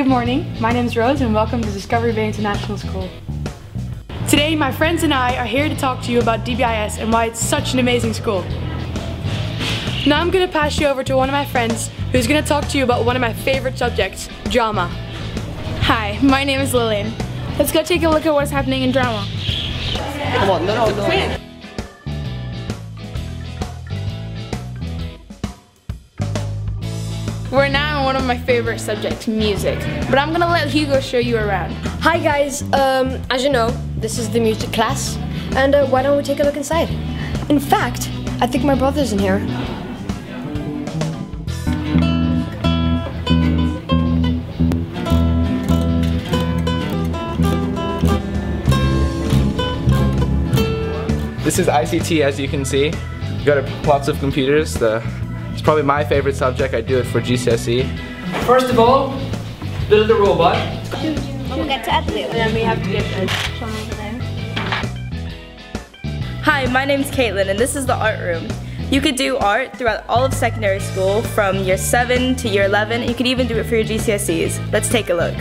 Good morning, my name is Rose and welcome to Discovery Bay International School. Today, my friends and I are here to talk to you about DBIS and why it's such an amazing school. Now I'm going to pass you over to one of my friends who's going to talk to you about one of my favorite subjects, drama. Hi, my name is Lillian. Let's go take a look at what's happening in drama. Come on, no, no, no. One of my favorite subjects, music. But I'm gonna let Hugo show you around. Hi guys, um, as you know, this is the music class, and uh, why don't we take a look inside? In fact, I think my brother's in here. This is ICT as you can see. We've got lots of computers. The, it's probably my favorite subject. I do it for GCSE. First of all, build a robot. We'll get to Edley and then we have to get to Hi, my name's Caitlin and this is the art room. You could do art throughout all of secondary school from year 7 to year 11. You could even do it for your GCSEs. Let's take a look.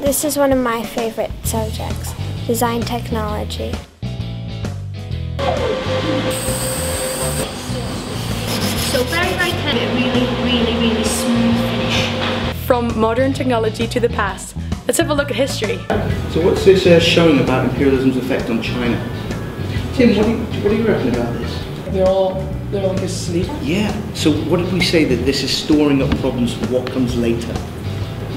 This is one of my favorite subjects, design technology. So very, very clever, really, really, really smooth finish. From modern technology to the past, let's have a look at history. So what's this uh, showing about imperialism's effect on China? Tim, what do you, what do you reckon about this? They're all, they're all asleep. Yeah, so what did we say that this is storing up problems for what comes later?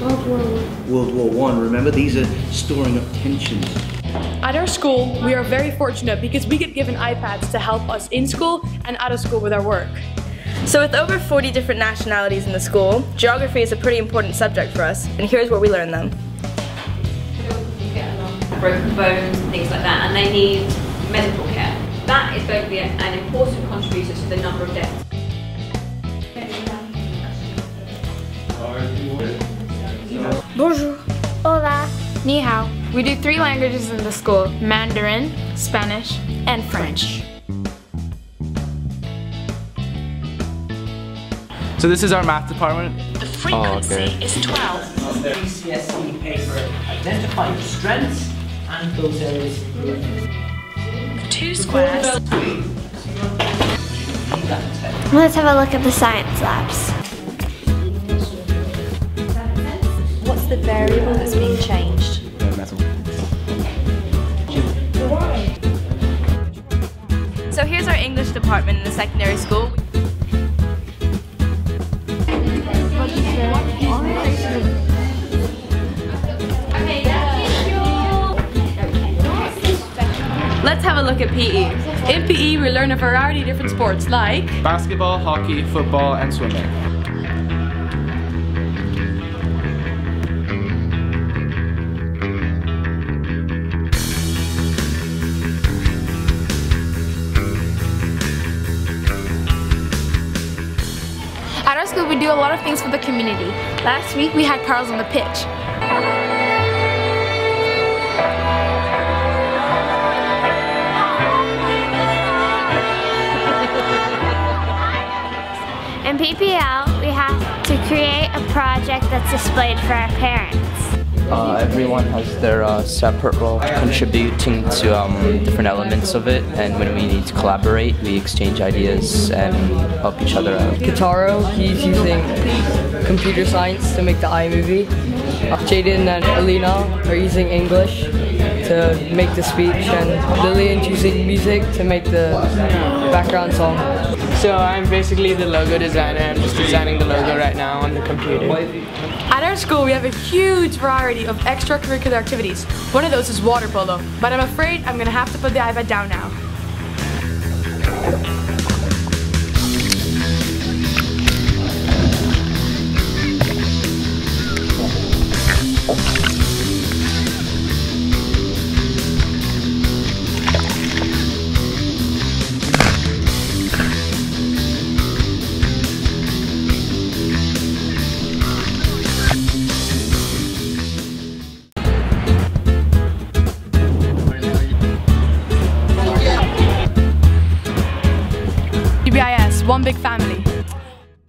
World War One. World War One, remember? These are storing up tensions. At our school, we are very fortunate because we get given iPads to help us in school and out of school with our work. So with over 40 different nationalities in the school, geography is a pretty important subject for us, and here's where we learn them. broken bones and things like that, and they need medical care. That is going to be an important contributor to the number of deaths. Ni hao. We do three languages in the school, Mandarin, Spanish, and French. So this is our math department. The frequency oh, is 12. GCSE E paper. Identify your strengths and those areas of improvement. Two squares. Let's have a look at the science labs. What's the variable that's being changed? Department in the secondary school. Let's have a look at PE. In PE, we learn a variety of different sports like Basketball, hockey, football, and swimming. Do a lot of things for the community. Last week, we had cars on the pitch. In PPL, we have to create a project that's displayed for our parents. Uh, everyone has their uh, separate role contributing to um, different elements of it and when we need to collaborate we exchange ideas and help each other out. Kitaro, he's using computer science to make the iMovie. Jaden and Alina are using English to make the speech and Lillian's using music to make the background song. So I'm basically the logo designer. I'm just designing the logo right now on the computer. At our school, we have a huge variety of extracurricular activities. One of those is water polo, but I'm afraid I'm gonna have to put the iPad down now. One big family.